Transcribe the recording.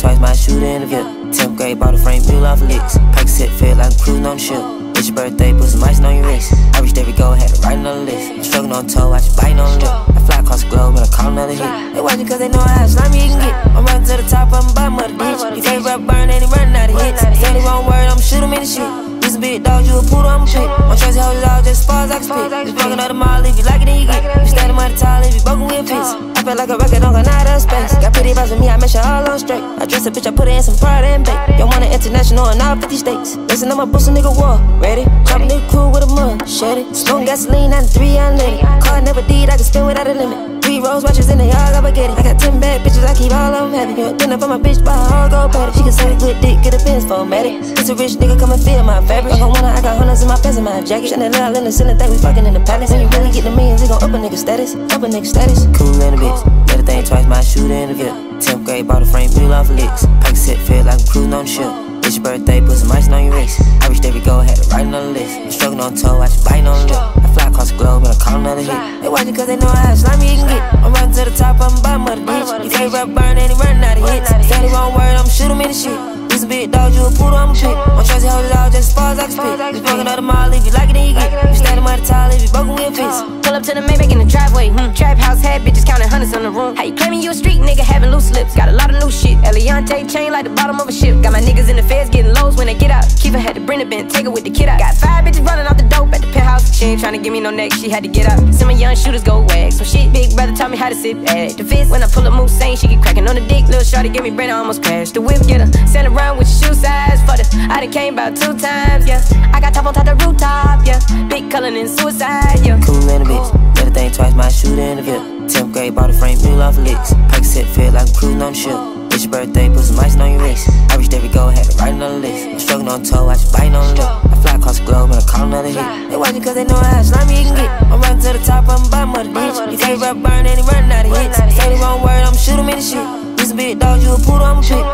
twice, my shooter in the VIP. 10th grade, bought a frame, mule off licks. Pack set, feel like I'm cruising on the ship. It's your birthday, put some ice on your wrist. I reached every goal, had to write on the list. I'm struggling on toe, watch biting on the lip. I fly across the globe and I call another hit. They watching cause they know how slimy you can get. I'm running to the top, I'm bottom of the. He take rub burn and he running out of hits. Say the wrong word, I'm shoot him in the shit. This a big dog, you a poodle, I'm a. I'm trying to hold it all just as far as I can spit. Just fucking up the mall, if you like it, then you get. You standing by the tall, if you broken, we a fix. I feel like a got out of space. Got pretty vibes with me, I make sure all on straight. I dress a bitch, I put her in some pride and bait. You want an international in all 50 states. Listen, I'm a boost, a nigga war. Ready? Drop a nigga cool with a mud. Shed it. Smoke gasoline, and three unleaded. Car never did, I can spin without a limit. Three rose watches in the yard, I get. I got ten bad bitches, I keep all of them happy. You dinner for my bitch, buy her all go patty. She can say good dick, get a Benz for medic. It's a rich nigga, come and feel my fabric. I gon' wanna, I got hundreds in my pants and my jacket. Chanel in the ceiling, think we fucking in the palace. When you really get the millions, it gon' up a nigga status. Up a nigga status. Cool in a bitch. Better think twice, my shooter in the VIP. 10th grade, bought a frame, mule off licks. Pack set, feel like I'm cruising on the ship. It's your birthday, put some ice on your wrist. I reached every goal, had to write on the list. I'm struggling on toe, watch biting on the lip. I fly across the globe and I call another hit. They watching cause they know how slimy you can get. I'm running to the top, I'm bottom of the ditch. He take rub burn and he running out of hits. Say the wrong word, I'm shoot him in the shit. This a big dog, you a poodle, I'm a pit. I'm trying to hold it all just as far as I can spit. Just fucking up the mall, if you like it, then you get. You standing by the tall, if you broken, we a fix. Up to the Maybach in the driveway. Hmm. Trap house had bitches counting hundreds on the room. How you claiming you a street nigga having loose lips? Got a lot of new shit. Eliantte chain like the bottom of a ship. Got my niggas in the feds getting lows when they get out. Kiva had to bring the bent, take her with the kid out. Got five bitches running out the dope at the penthouse. She ain't trying to give me no neck, she had to get up. Some of young shooters go wag. Some shit, big brother taught me how to sit at the fist. When I pull up moose saying she get cracking on the dick. Little shorty give me brain, I almost crashed. The whip get her, send around with shoe size for the. I done came about two times, yeah. I got top on top the rooftop, yeah. Big color and suicide, yeah. Cool a bitch. Shooter in the VIP. 10th grade, bought a frame, mule off licks. Pack set, feel like I'm cruising on the ship. It's your birthday, put some ice on your wrist. I reached every goal, had to write on the list. I'm struggling on toe, watch biting on the lip. I fly across the globe and I call another hit. They watching cause they know how slimy you can get. I'm running to the top, I'm bottom of the ditch. Take rub burn and he running out of hits. Say the wrong word, I'm shooting him in the shit. This a big dog, you a poodle, I'm a pit.